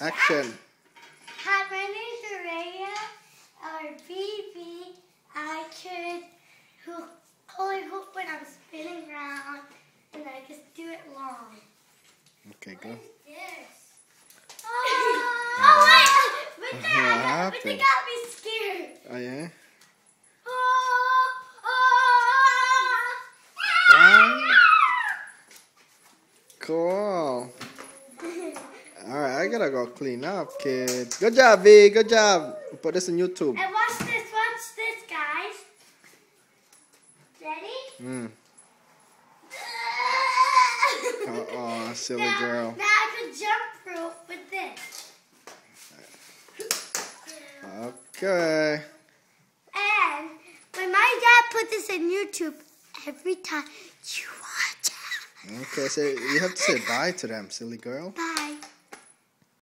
Action. Hi, my name's Araya, or Beebie. I could ho- hold hoop when I'm spinning around, and I just do it long. Okay, go. What is this? Oh, oh wait! But that, but they happened? got me scared. Oh yeah. Oh, oh, Ah. Cool. I gotta go clean up, kids. Good job, V. Good job. Put this on YouTube. And watch this, watch this, guys. Ready? Mm. Oh, oh, silly now, girl. Now I can jump rope with this. Okay. And when my dad put this in YouTube, every time you watch it, Okay, so you have to say bye to them, silly girl. bye.